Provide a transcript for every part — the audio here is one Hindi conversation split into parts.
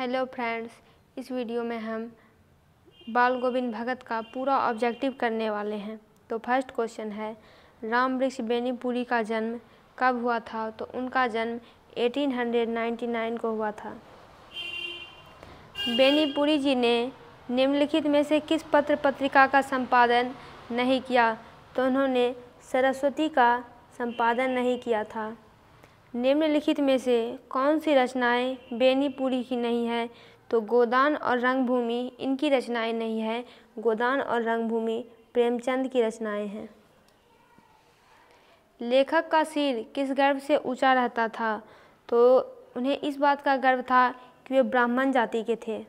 हेलो फ्रेंड्स इस वीडियो में हम बाल गोविंद भगत का पूरा ऑब्जेक्टिव करने वाले हैं। तो फ़र्स्ट क्वेश्चन है, राम वृक्ष बेनीपुरी का जन्म कब हुआ था? तो उनका जन्म 1899 को हुआ था। बेनीपुरी जी ने निम्नलिखित में से किस पत्र पत्रिका का संपादन नहीं किया? तो उन्होंने सरस्वती का संपादन नहीं किया था। निम्नलिखित में से कौन सी रचनाएँ बेनीपुरी की नहीं है? तो गोदान और रंगभूमि इनकी रचनाएँ नहीं है। गोदान और रंगभूमि प्रेमचंद की रचनाएँ हैं। लेखक का सिर किस गर्व से ऊँचा रहता था? तो उन्हें इस बात का गर्व था कि वे ब्राह्मण जाति के थे।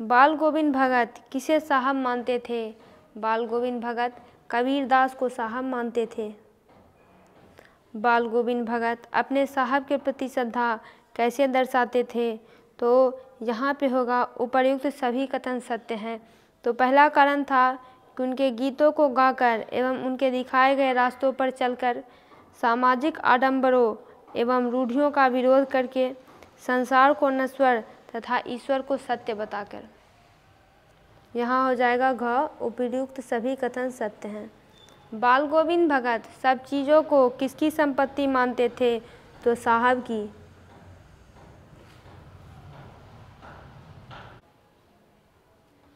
बाल गोविंद भगत किसे साहब मानते थे? बाल गोविंद भगत कबीरदास को साहब मानते थे। बाल गोविंद भगत अपने साहब के प्रति श्रद्धा कैसे दर्शाते थे? तो यहाँ पे होगा उपर्युक्त सभी कथन सत्य हैं। तो पहला कारण था कि उनके गीतों को गाकर एवं उनके दिखाए गए रास्तों पर चलकर सामाजिक आडंबरों एवं रूढ़ियों का विरोध करके संसार को नश्वर तथा ईश्वर को सत्य बताकर। यहाँ हो जाएगा घ उपयुक्त सभी कथन सत्य हैं। बाल गोविंद भगत सब चीज़ों को किसकी संपत्ति मानते थे? तो साहब की।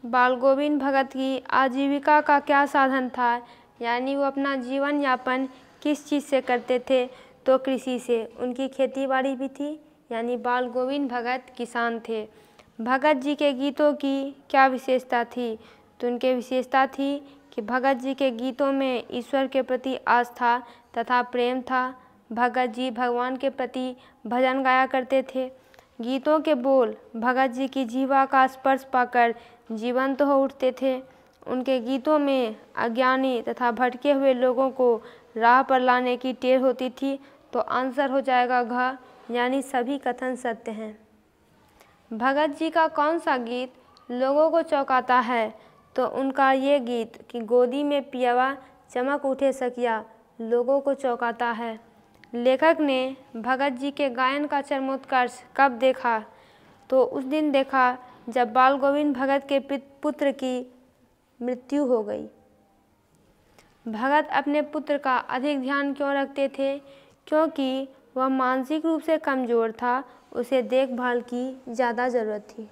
बाल गोविंद भगत की आजीविका का क्या साधन था? यानी वो अपना जीवन यापन किस चीज़ से करते थे? तो कृषि से। उनकी खेती बाड़ी भी थी, यानी बाल गोविंद भगत किसान थे। भगत जी के गीतों की क्या विशेषता थी? तो उनके विशेषता थी कि भगत जी के गीतों में ईश्वर के प्रति आस्था तथा प्रेम था। भगत जी भगवान के प्रति भजन गाया करते थे। गीतों के बोल भगत जी की जीवा का स्पर्श पाकर जीवंत तो हो उठते थे। उनके गीतों में अज्ञानी तथा भटके हुए लोगों को राह पर लाने की टेर होती थी तो आंसर हो जाएगा घ, यानी सभी कथन सत्य हैं। भगत जी का कौन सा गीत लोगों को चौंकाता है? तो उनका ये गीत कि गोदी में पियावा चमक उठे सकिया लोगों को चौंकाता है। लेखक ने भगत जी के गायन का चरमोत्कर्ष कब देखा? तो उस दिन देखा जब बाल गोविंद भगत के पुत्र की मृत्यु हो गई। भगत अपने पुत्र का अधिक ध्यान क्यों रखते थे? क्योंकि वह मानसिक रूप से कमज़ोर था, उसे देखभाल की ज़्यादा ज़रूरत थी।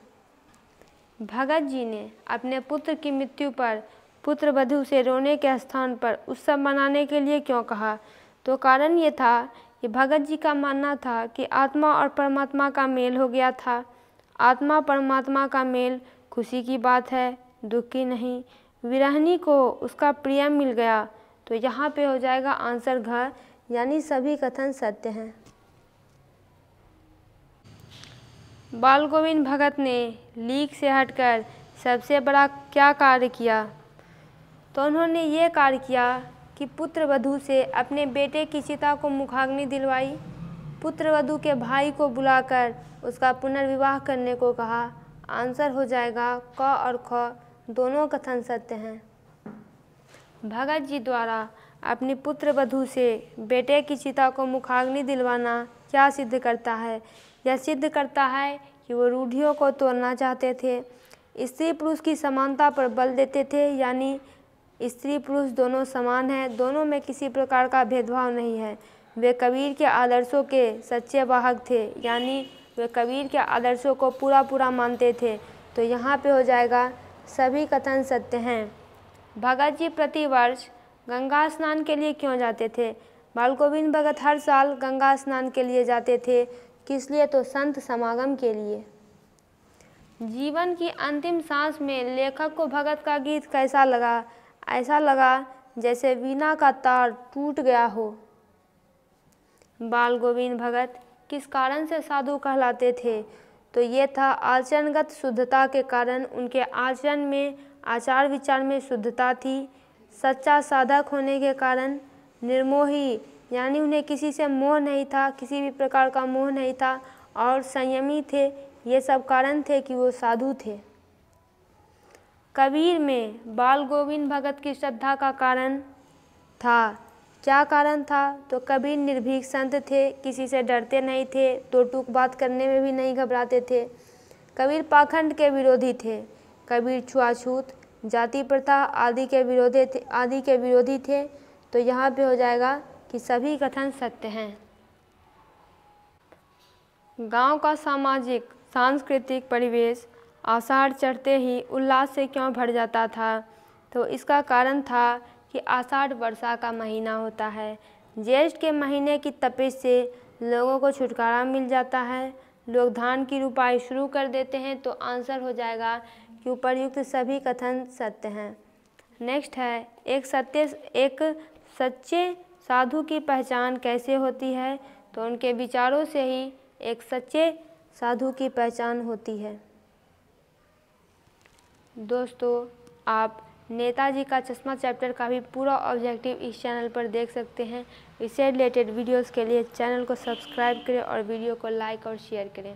भगत जी ने अपने पुत्र की मृत्यु पर पुत्र वधु से रोने के स्थान पर उत्सव मनाने के लिए क्यों कहा? तो कारण ये था कि भगत जी का मानना था कि आत्मा और परमात्मा का मेल हो गया था। आत्मा परमात्मा का मेल खुशी की बात है, दुख की नहीं, विरहनी को उसका प्रिय मिल गया। तो यहाँ पे हो जाएगा आंसर घर यानी सभी कथन सत्य हैं। बाल गोविंद भगत ने लीग से हटकर सबसे बड़ा क्या कार्य किया? तो उन्होंने ये कार्य किया कि पुत्र वधु से अपने बेटे की चिता को मुखाग्नि दिलवाई। पुत्र वधु के भाई को बुलाकर उसका पुनर्विवाह करने को कहा। आंसर हो जाएगा क और ख, दोनों कथन सत्य हैं। भगत जी द्वारा अपनी पुत्र वधु से बेटे की चिता को मुखाग्नि दिलवाना क्या सिद्ध करता है? यह सिद्ध करता है कि वो रूढ़ियों को तोड़ना चाहते थे। स्त्री पुरुष की समानता पर बल देते थे, यानी स्त्री पुरुष दोनों समान हैं, दोनों में किसी प्रकार का भेदभाव नहीं है। वे कबीर के आदर्शों के सच्चे वाहक थे, यानी वे कबीर के आदर्शों को पूरा पूरा मानते थे। तो यहाँ पे हो जाएगा, सभी कथन सत्य हैं। भगत जी प्रतिवर्ष गंगा स्नान के लिए क्यों जाते थे? बाल गोविंद भगत हर साल गंगा स्नान के लिए जाते थे। किस लिए? तो संत समागम के लिए। जीवन की अंतिम सांस में लेखक को भगत का गीत कैसा लगा? ऐसा लगा जैसे वीणा का तार टूट गया हो। बाल गोविंद भगत, किस कारण से साधु कहलाते थे? तो ये था आचरणगत शुद्धता के कारण उनके आचरण में, आचार विचार में शुद्धता थी। सच्चा साधक होने के कारण निर्मोही यानी उन्हें किसी से मोह नहीं था, किसी भी प्रकार का मोह नहीं था और संयमी थे। ये सब कारण थे कि वो साधु थे। कबीर में बाल गोविंद भगत की श्रद्धा का कारण था। क्या कारण था? तो कबीर निर्भीक संत थे, किसी से डरते नहीं थे तो टूक बात करने में भी नहीं घबराते थे। कबीर पाखंड के विरोधी थे। कबीर छुआछूत, जाति प्रथा आदि के विरोधी थे, आदि के विरोधी थे। तो यहाँ पे हो जाएगा कि सभी कथन सत्य हैं। गाँव का सामाजिक, सांस्कृतिक परिवेश, आषाढ़ चढ़ते ही उल्लास से क्यों भर जाता था? तो इसका कारण था कि आषाढ़ वर्षा का महीना होता है। ज्येष्ठ के महीने की तपिश से लोगों को छुटकारा मिल जाता है। लोग धान की रुपाई शुरू कर देते हैं तो आंसर हो जाएगा कि उपर्युक्त सभी कथन सत्य हैं। नेक्स्ट है, एक सत्य, एक सच्चे साधु की पहचान कैसे होती है? तो उनके विचारों से ही एक सच्चे साधु की पहचान होती है। दोस्तों, आप नेताजी का चश्मा चैप्टर का भी पूरा ऑब्जेक्टिव इस चैनल पर देख सकते हैं। इससे रिलेटेड वीडियोस के लिए चैनल को सब्सक्राइब करें और वीडियो को लाइक और शेयर करें।